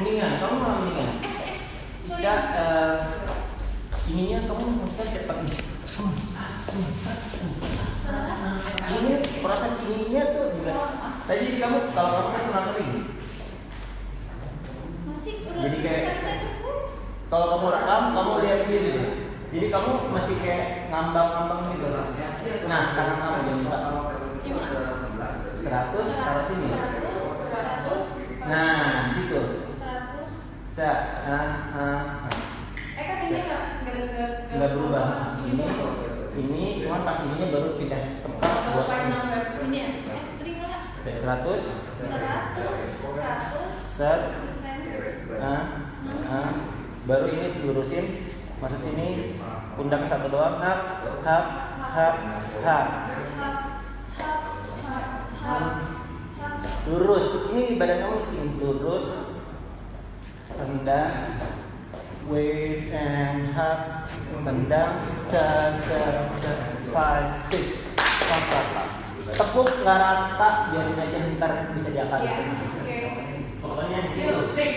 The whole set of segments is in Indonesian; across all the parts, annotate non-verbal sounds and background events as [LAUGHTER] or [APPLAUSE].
Mendingan, kamu malah mendingan. Ica, eh, ininya kamu maksudnya cepat. Ini proses ininya tuh juga. Tadi kamu kalau kamu kan pernah kering. Jadi kayak-. Kalau kamu rekam, kamu lihat sendiri. Jadi kamu masih kayak ngambang-ngambang gitu. Nah, tangan kamu jangan buka. 100 taruh sini. 100, 100, Nah, di situ. 100. Cak, ah, ah, ah. Eh kan ini nggak nggak berubah. Ini, ini cuma pas ininya baru pindah tempat buat ini ya. Eh. Dari 100, 100, 100 set, persen. ah, ah. Baru ini lurusin, masuk sini, pundak satu doang, hap, hap, hap, hap. Hap, hap, hap, hap, hap. Lurus, ini badan kamu segini, lurus, rendah, wave and hap, tendang, ca, ca, ca, five, six, empat, empat. Tepuk nggak rata, biarin aja ntar bisa diangkat. Ya, oke. Pokoknya di situ six,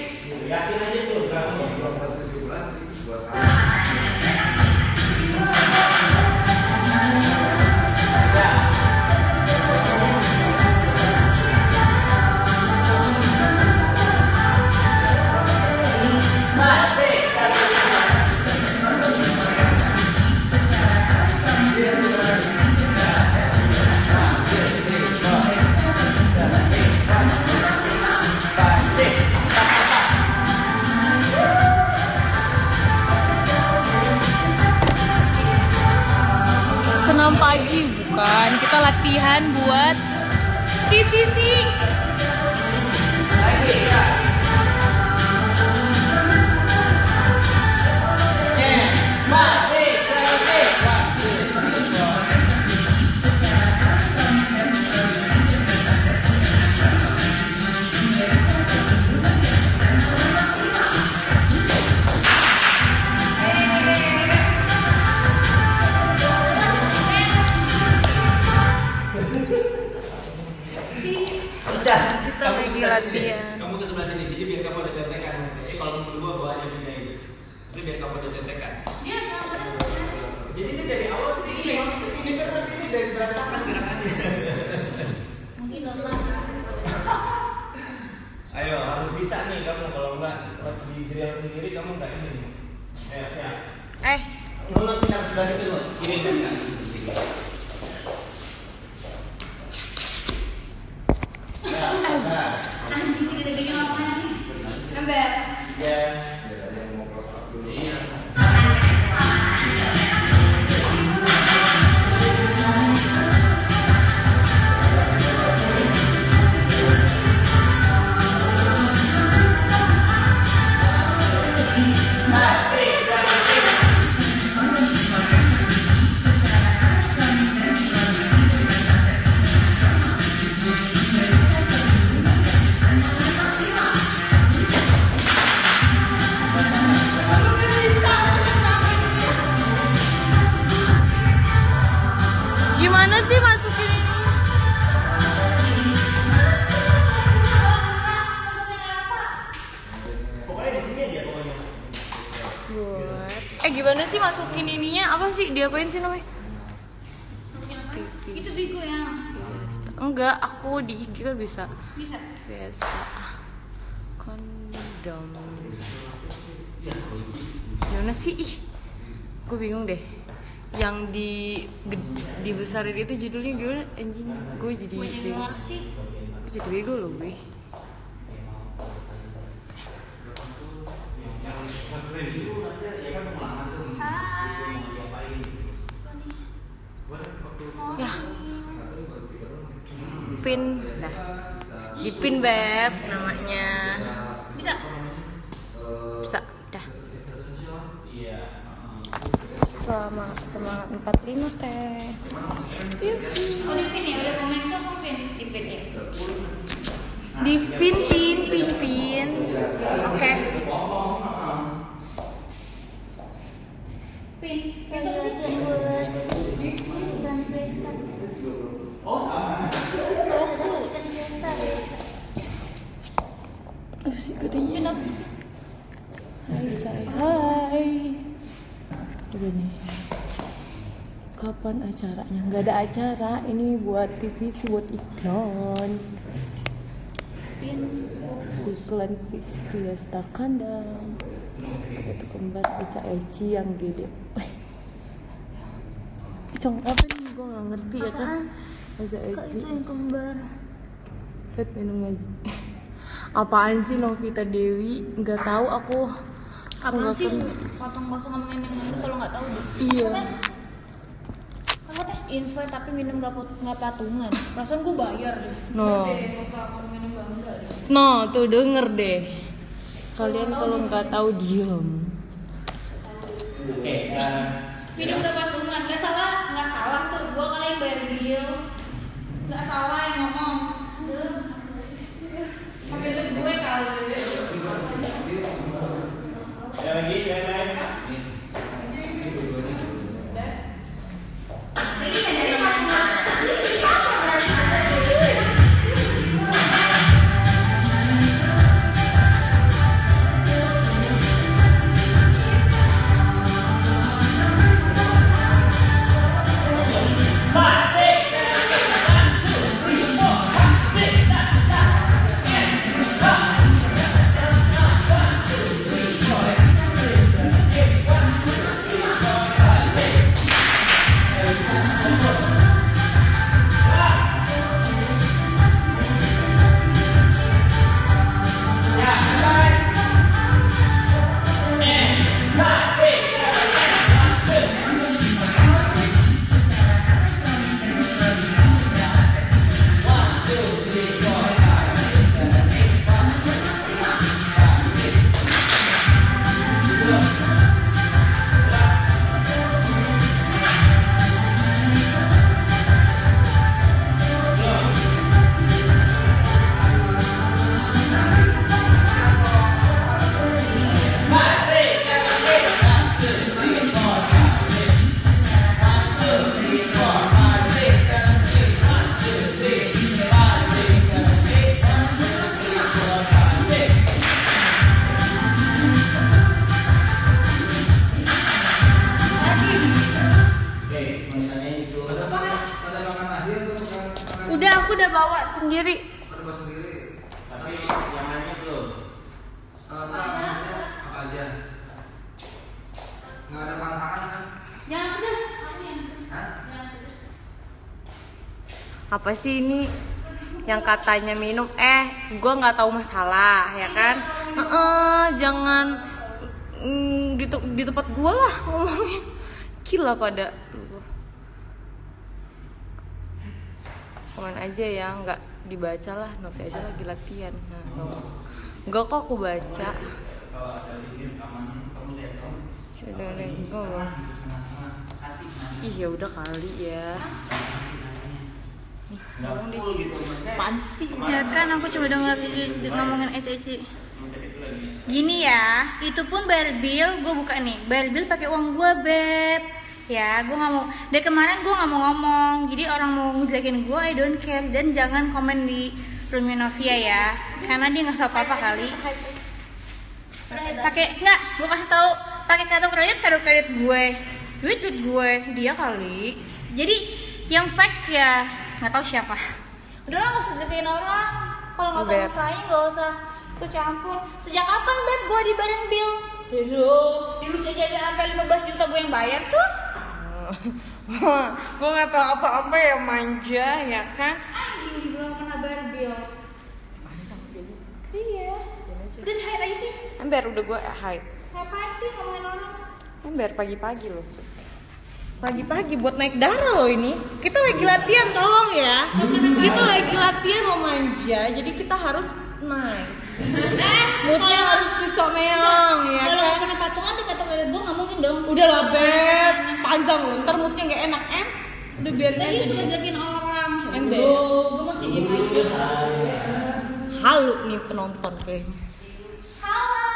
yakin aja tuh gerakannya. Ya. Berantakan gerakannya. Mungkin lelah. Ayo harus bisa nih kamu kalau enggak di drill sendiri kamu enggak ini. Ayo siap. Gimana sih masukin ini? Buat. Eh gimana sih masukin ininya? Apa sih? Diapain sih namanya? Itu bigo ya. Fiesta. Enggak, aku di IG kan bisa. Bisa. Fiesta. Kondom. Gimana sih? Ih, gue bingung deh. Yang di dibesarin itu judulnya gimana? Anjing, gue jadi Gue jadi ngerti. Gue jadi bego loh gue. Hai. Ya. Pin, nah. Di pin beb namanya. Bisa. Bisa, dah. Iya. Semangat semangat 45 teh. Oh di pin ya, udah komen itu aku pin di pin ya. Di pin pin pin pin. Oke. Pin. Itu apa sih? Oh sama. Apa sih katanya? Hai say hai. Udah nih. Kapan acaranya? Nggak ada acara. Ini buat TVC buat iklan. Iklan Fiesta Kandang. Itu kembar Eca Eci yang gede. [LAUGHS] Cong apa nih? Gue nggak ngerti ya kan. Eca Eci. yang kembar. Lihat minum aja. [LAUGHS] Apaan sih Novita Dewi? Nggak tahu aku. Apa sih? Potong kosong ngomongin yang itu kalau nggak tahu deh. Iya. Info tapi minum nggak pot- nggak patungan. Perasaan gue bayar deh. No. No, tuh denger deh. Kalian kalau nggak tahu diam. Oke, eh, Minum nggak patungan, nggak salah, nggak salah tuh. Gue kali yang bayar bill. Nggak salah yang ngomong. Pakai duit gue kali. ada lagi saya Apa sih ini? Yang katanya minum, eh, gua nggak tahu masalah, ya kan? Heeh, jangan mm, di, di tempat gua lah ngomongnya. Gila pada. Komen aja ya, nggak dibaca lah, Novi aja lagi latihan. Nah. Enggak kok aku baca. Sudah nanya. Ih ya udah kali ya. Nggak full gitu maksudnya. Apaan sih? Ya kan aku cuma denger ngomongin lagi. Gini ya, itu pun bayar bill, gue buka nih. Bayar bill pakai uang gue, beb. Ya, gue nggak mau. Dari kemarin gue nggak mau ngomong. Jadi orang mau ngejelekin gue, I don't care. Dan jangan komen di Rumi Novia ya, karena dia nggak tahu apa-apa kali. Pakai nggak? Gue kasih tahu. Pakai kartu kredit, kartu kredit gue. Duit duit gue, dia kali. Jadi yang fake ya nggak tahu siapa. Udah lah, nggak usah deketin orang. Kalau nggak tahu masalahnya nggak usah ikut campur. Sejak kapan beb gue dibayarin bill? Hello, dilus aja ada sampai 15 juta gue yang bayar tuh. [LAUGHS] gue nggak tahu apa-apa ya manja ya kan Anjing belum pernah bayar bill. Iya. Udah di aja sih. ember udah gue hide Ngapain sih ngomongin orang? ember pagi-pagi loh pagi-pagi buat naik darah loh ini kita lagi latihan tolong ya kita lagi latihan mau manja jadi kita harus naik moodnya kalau- harus cocok meong ya Kalau kan pernah patungan tuh kata gue nggak mungkin dong. udah lah beb panjang loh ntar moodnya nggak enak em udah biarin Tadi aja suka deh. jelekin orang. Ember. Gue masih diem aja. halu nih penonton kayaknya Halo.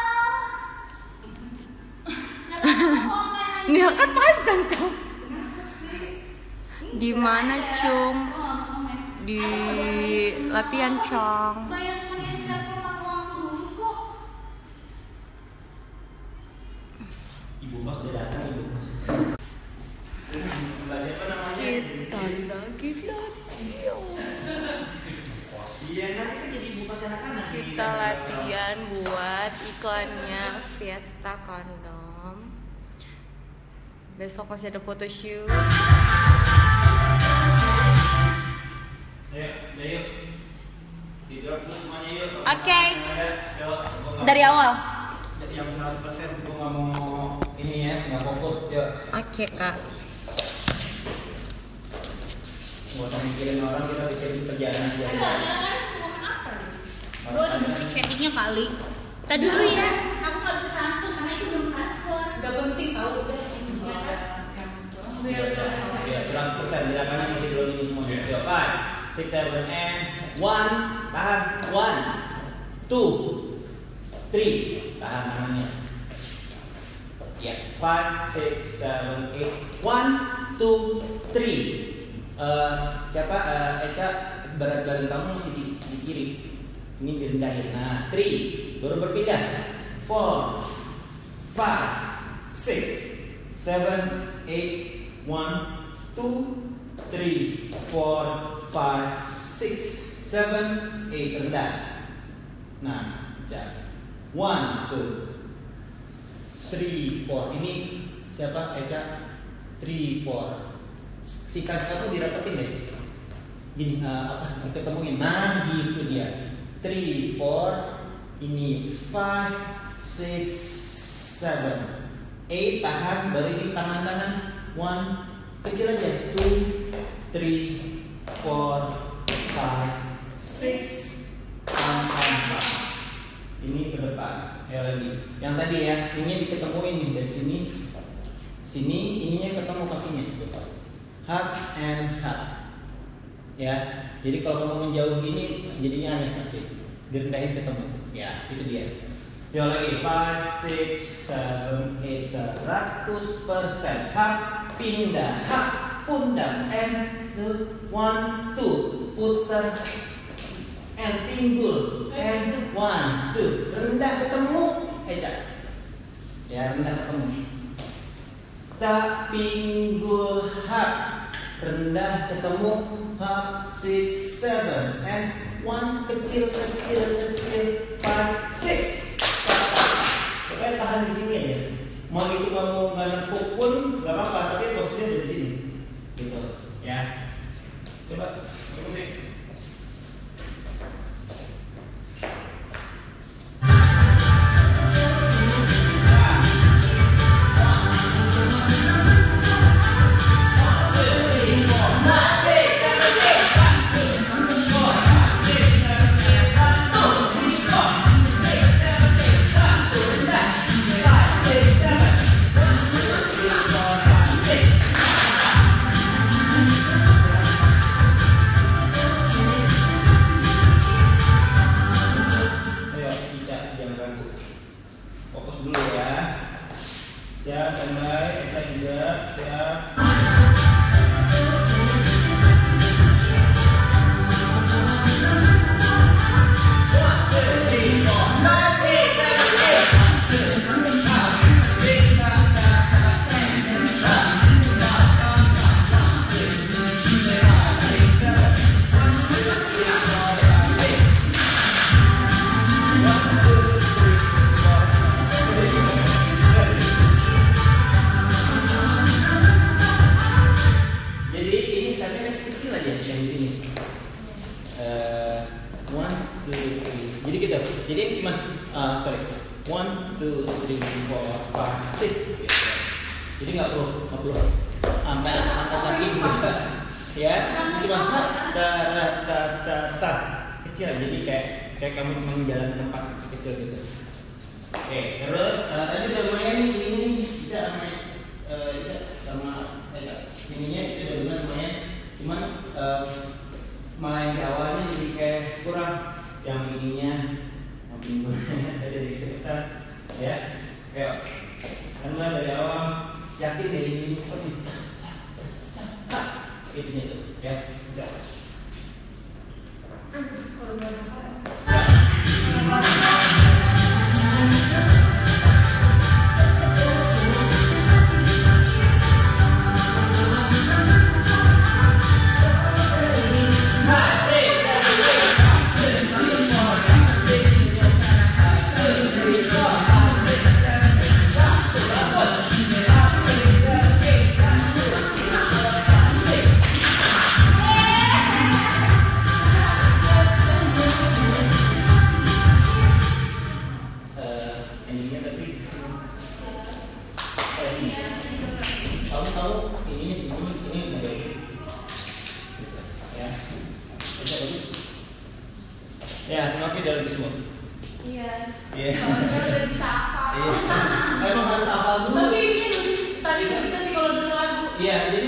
[LAUGHS] Ini kan panjang cung di mana cung di latihan cong. Kita kita latihan buat iklannya Fiesta Kondom besok masih ada photoshoot Dari awal. yang 100% gue nggak mau ini ya, nggak fokus. Yuk, oke kak nggak usah mikirin orang kita bikin kerjaan aja. Gue udah bukti chattingnya kali. Tadi dulu ya, aku nggak bisa transfer karena itu belum transfer. gak penting tau udah Ya, 100% gerakannya masih belum ini semuanya. Yuk, 5, 6, 7, and 1. Tahan. 1, 2, 3. Tahan tangannya. Ya, 5, 6, 7, 8. 1, 2, 3. Eh, siapa? Eh, Eca, berat badan kamu masih di, di kiri. Ini direndahin. Nah, 3. Baru berpindah. 4, 5, 6, 7, 8, 1, 2, 3, 4, 5, 6, 7, 8. Rendah. Nah, Eca. 1, 2, 3, 4. Ini siapa? Eca. 3, 4. Sikat kamu dirapetin deh. Gini, eh, apa? Ketemuin. Nah, gitu dia. 3, 4. Ini 5, 6, 7. 8 tahan, baru ini tangan-tangan. 1, kecil aja. 2, 3, 4, 5, 6, 1, Ini ke depan. Ya lagi. Yang tadi ya, ini diketemuin nih dari sini. Sini ininya ketemu kakinya. Hug and hug. Ya. Jadi kalau kamu menjauh gini jadinya aneh pasti. Direndahin ketemu. Ya, itu dia. Ya lagi 5, 6, 7, 8, 100% Hak, pindah, hak, pundak And, 1, 2, putar And pinggul And, 1, 2 Rendah ketemu Eja Ya, rendah ketemu Tak pinggul hak Rendah ketemu Hak, 6, 7 And, 1 kecil, kecil, kecil 5, 6 Pokoknya tahan di sini aja. Mau itu kamu nggak pun nggak apa-apa, tapi posisinya dari sini. Gitu, ya. Coba, Fokus dulu ya. Siap, standby. Ica juga, siap. Jadi ini stepnya kecil-kecil aja yang di sini. Eh, one, two, three. Jadi gitu. Jadi ini cuma, uh, sorry, one, two, three, four, five, six. Gitu. Jadi nggak perlu, nggak perlu sampai angkat kaki gitu. Ya, cuma ta ta ta kecil aja. Jadi kayak kayak kamu cuma jalan tempat kecil-kecil gitu. Oke, terus uh, tadi udah lumayan nih kamu tahu ini sini ini lebih ya. Bisa bagus ya Novi dalam semua iya. Iya. Kalau bisa apa? Iya. Emang harus apa dulu. Tapi ini tadi udah bisa nih kalau dengar lagu. Iya jadi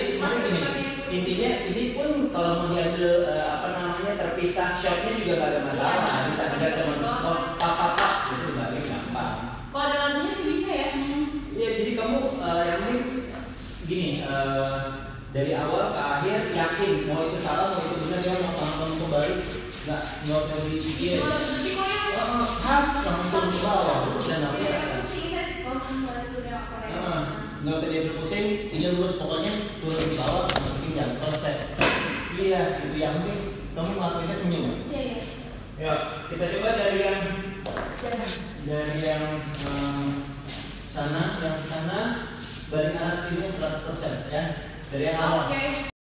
dari awal ke akhir yakin mau itu salah mau itu benar ya mau nonton kembali nggak nggak usah dipikir. kok ya hap langsung ke bawah dan apa ya? Heeh, nggak usah diambil pusing, ini lurus pokoknya turun ke bawah, masukin jangan selesai. Iya, itu yang penting kamu ngelakuinnya senyum. Ya, kita coba dari yang dari yang eh, sana, yang sana dari arah sini 100% ya. Dari yang awal. oke